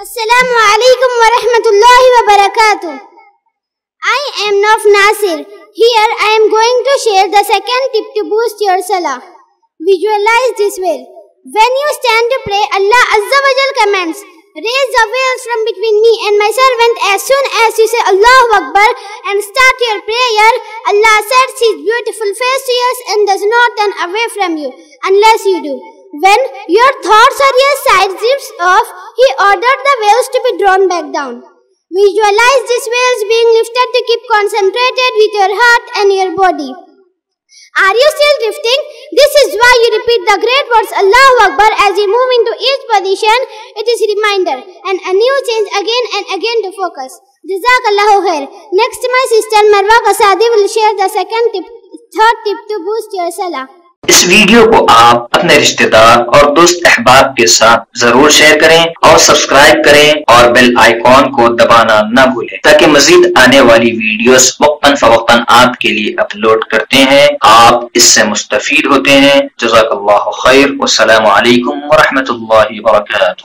Assalamu alaikum wa rahmatullahi wa barakatuh. I am Nauf Nasir. Here I am going to share the second tip to boost your salah. Visualize this well. When you stand to pray, Allah Azza wa Jal commands, Raise the veils from between me and my servant as soon as you say Allahu Akbar and start your prayer. Allah sets His beautiful face to you and does not turn away from you unless you do. When your thoughts are your drifts off, He ordered the veils to be drawn back down. Visualize these veils being lifted to keep concentrated with your heart and your body. Are you still drifting? This is why you repeat the great words Allahu Akbar as you move into each position. It is a reminder and a new change again and again to focus. Jazakallahu khair. Next, my sister Marwa Kasadi will share the second tip, third tip to boost your salah. اس video کو آپ اپنے رشتہ دار اور دوست احباب کے ساتھ ضرور شیئر کریں اور سبسکرائب کریں اور بیل آئیکن کو دبانا نہ بھولیں تاکہ مزید آنے والی ویڈیوز وقتاً فوقتاً آپ کے لیے اپلوڈ کرتے ہیں۔ آپ اس سے مستفید ہوتے ہیں۔ جزاک اللہ خیر۔ والسلام علیکم ورحمۃ اللہ وبرکاتہ۔